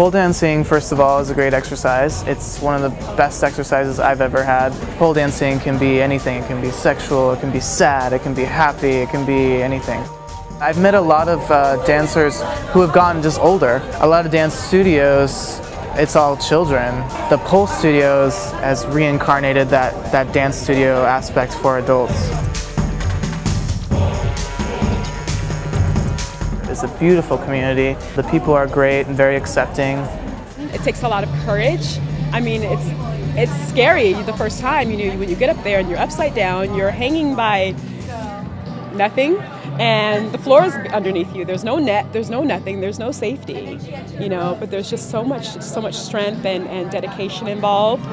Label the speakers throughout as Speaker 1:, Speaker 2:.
Speaker 1: Pole dancing, first of all, is a great exercise. It's one of the best exercises I've ever had. Pole dancing can be anything. It can be sexual, it can be sad, it can be happy, it can be anything. I've met a lot of uh, dancers who have gotten just older. A lot of dance studios, it's all children. The Pole Studios has reincarnated that, that dance studio aspect for adults. It's a beautiful community. The people are great and very accepting.
Speaker 2: It takes a lot of courage. I mean, it's it's scary the first time. You know, when you get up there and you're upside down, you're hanging by nothing and the floor is underneath you there's no net there's no nothing there's no safety you know but there's just so much so much strength and, and dedication involved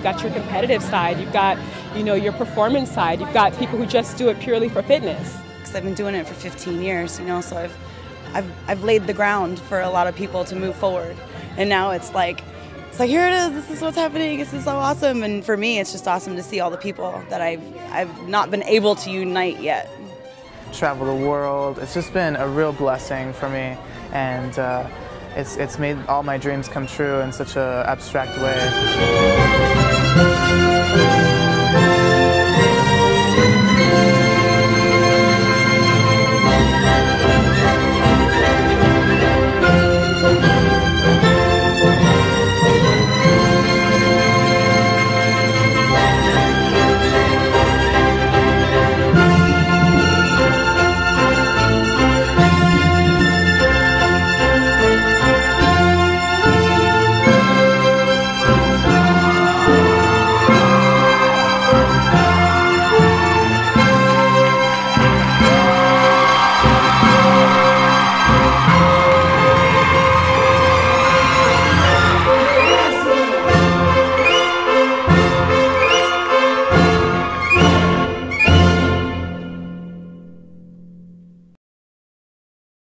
Speaker 2: you've got your competitive side you've got you know your performance side you've got people who just do it purely for fitness.
Speaker 3: Because i've been doing it for 15 years you know so i've I've, I've laid the ground for a lot of people to move forward. And now it's like it's like here it is this is what's happening this is so awesome. And for me it's just awesome to see all the people that I've I've not been able to unite yet.
Speaker 1: Travel the world it's just been a real blessing for me. And uh, it's it's made all my dreams come true in such a abstract way